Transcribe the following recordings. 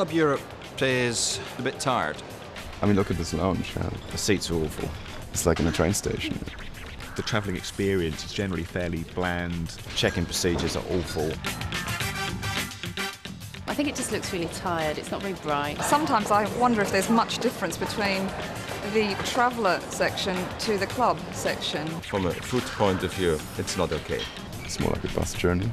Club Europe is a bit tired. I mean, look at this lounge. Yeah. The seats are awful. It's like in a train station. The travelling experience is generally fairly bland. Check-in procedures are awful. I think it just looks really tired. It's not very bright. Sometimes I wonder if there's much difference between the traveller section to the club section. From a food point of view, it's not okay. It's more like a bus journey.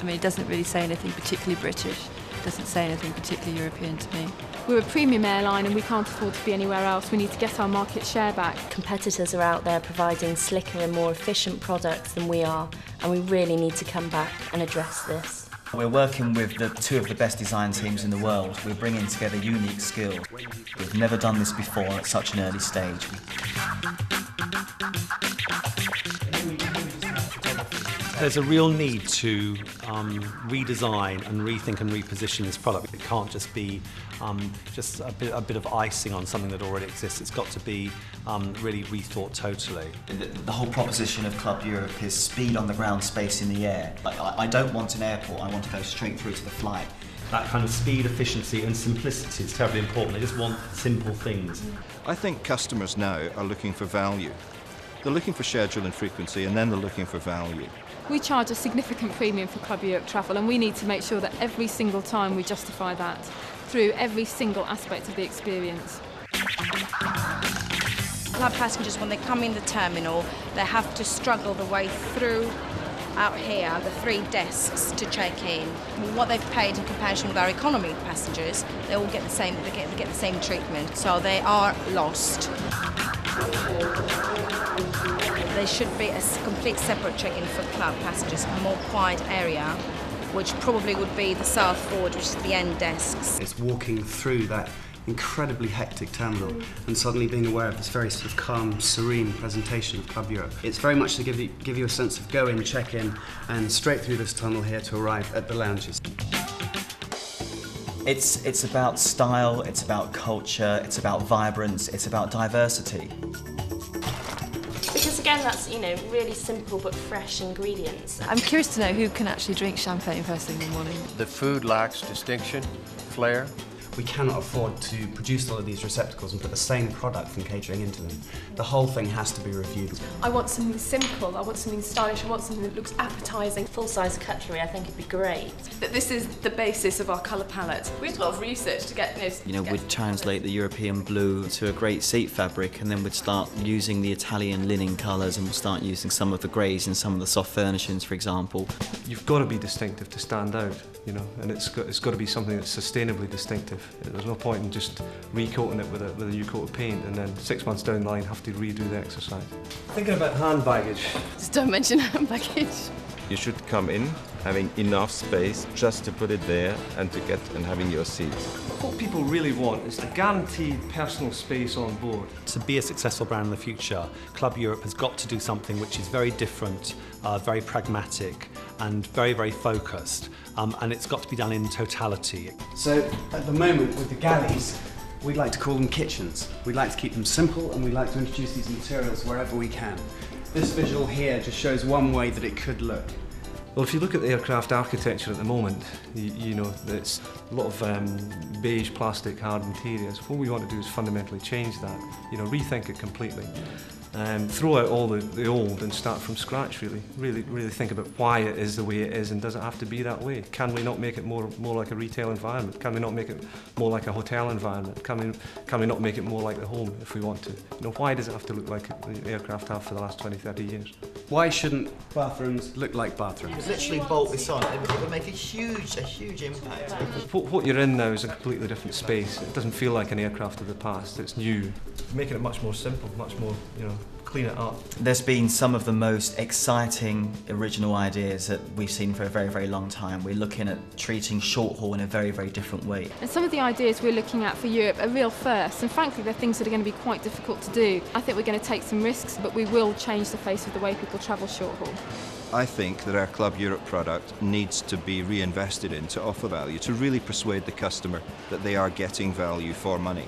I mean, it doesn't really say anything particularly British. It doesn't say anything particularly European to me. We're a premium airline and we can't afford to be anywhere else. We need to get our market share back. Competitors are out there providing slicker and more efficient products than we are, and we really need to come back and address this. We're working with the two of the best design teams in the world. We're bringing together unique skills. We've never done this before at such an early stage. There's a real need to um, redesign and rethink and reposition this product. It can't just be um, just a bit, a bit, of icing on something that already exists. It's got to be um, really rethought totally. The, the, whole proposition of Club Europe is speed on the ground, space in the air. Like, I, I don't want an airport, I want to go straight through to the flight. That kind of speed, efficiency and simplicity is terribly important. They just want simple things. I think customers now are looking for value. They're looking for schedule and frequency and then they're looking for value. We charge a significant premium for Club Europe travel and we need to make sure that every single time we justify that through every single aspect of the experience. Club passengers, when they come in the terminal, they have to struggle the way through out here, the three desks to check in. What they've paid in comparison with our economy passengers, they all get the same, they get, they get the same treatment. So they are lost there should be a complete separate check-in for club passengers, a more quiet area, which probably would be the south forward, which is the end desks. It's walking through that incredibly hectic terminal and suddenly being aware of this very sort of calm, serene presentation of Club Europe. It's very much to give you, give you a sense of go in, check in, and straight through this tunnel here to arrive at the lounges. It's, it's about style, it's about culture, it's about vibrance, it's about diversity again, that's, you know, really simple but fresh ingredients. I'm curious to know who can actually drink champagne first thing in the morning. The food lacks distinction, flair, we cannot afford to produce all of these receptacles and put the same product from catering into them. The whole thing has to be reviewed. I want something simple, I want something stylish, I want something that looks appetising. Full-size cutlery, I think would be great. That this is the basis of our colour palette. We did a lot of research to get this. You know, we'd translate the European blue to a great seat fabric and then we'd start using the Italian linen colours and we'd start using some of the greys and some of the soft furnishings, for example. You've got to be distinctive to stand out, you know, and it's got, it's got to be something that's sustainably distinctive. There's no point in just recoating it with a, with a new coat of paint and then six months down the line have to redo the exercise. Thinking about hand baggage. Just don't mention hand baggage. You should come in having enough space just to put it there and to get and having your seat. What people really want is the guaranteed personal space on board. To be a successful brand in the future, Club Europe has got to do something which is very different, uh, very pragmatic and very, very focused. Um, and it's got to be done in totality. So at the moment with the galleys, we'd like to call them kitchens. We'd like to keep them simple and we'd like to introduce these materials wherever we can. This visual here just shows one way that it could look. Well, if you look at the aircraft architecture at the moment, you, you know, it's a lot of um, beige plastic hard interiors. What we want to do is fundamentally change that, you know, rethink it completely. Um, throw out all the, the old and start from scratch really. Really really think about why it is the way it is and does it have to be that way? Can we not make it more more like a retail environment? Can we not make it more like a hotel environment? Can we can we not make it more like the home if we want to? You know why does it have to look like the aircraft have for the last 20 30 years why shouldn't bathrooms look like bathrooms? Literally bolt this on. It would make a huge a huge impact. What, what you're in now is a completely different space. It doesn't feel like an aircraft of the past. It's new. Making it much more simple much more you know clean it up. There's been some of the most exciting original ideas that we've seen for a very, very long time. We're looking at treating short haul in a very, very different way. And some of the ideas we're looking at for Europe are real firsts, and frankly, they're things that are going to be quite difficult to do. I think we're going to take some risks, but we will change the face of the way people travel short haul. I think that our Club Europe product needs to be reinvested in to offer value, to really persuade the customer that they are getting value for money.